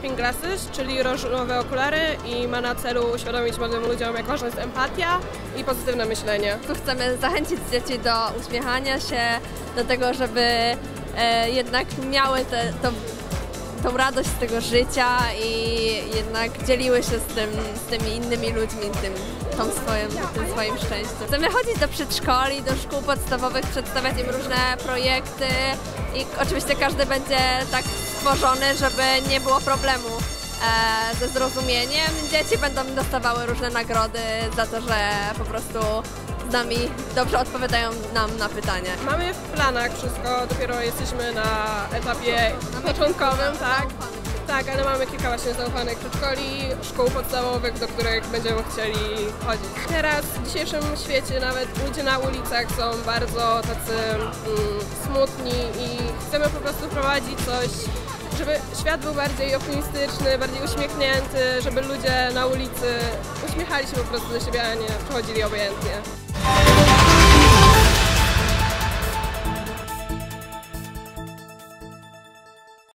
Mapping Glasses, czyli różowe okulary i ma na celu uświadomić młodym ludziom, jak ważna jest empatia i pozytywne myślenie. Tu chcemy zachęcić dzieci do uśmiechania się, do tego, żeby e, jednak miały te, to, tą radość z tego życia i jednak dzieliły się z, tym, z tymi innymi ludźmi tym, tą swoim, tym swoim szczęściem. Chcemy chodzić do przedszkoli, do szkół podstawowych, przedstawiać im różne projekty i oczywiście każdy będzie tak stworzony, żeby nie było problemu ze zrozumieniem. Dzieci będą dostawały różne nagrody za to, że po prostu z nami dobrze odpowiadają nam na pytania. Mamy w planach wszystko, dopiero jesteśmy na etapie początkowym, tak? Tak, ale mamy kilka właśnie zaufanych przedszkoli, szkół podstawowych, do których będziemy chcieli chodzić. Teraz w dzisiejszym świecie nawet ludzie na ulicach są bardzo tacy mm, smutni i chcemy po prostu wprowadzić coś, żeby świat był bardziej optymistyczny, bardziej uśmiechnięty, żeby ludzie na ulicy uśmiechali się po prostu do siebie, a nie przechodzili obojętnie.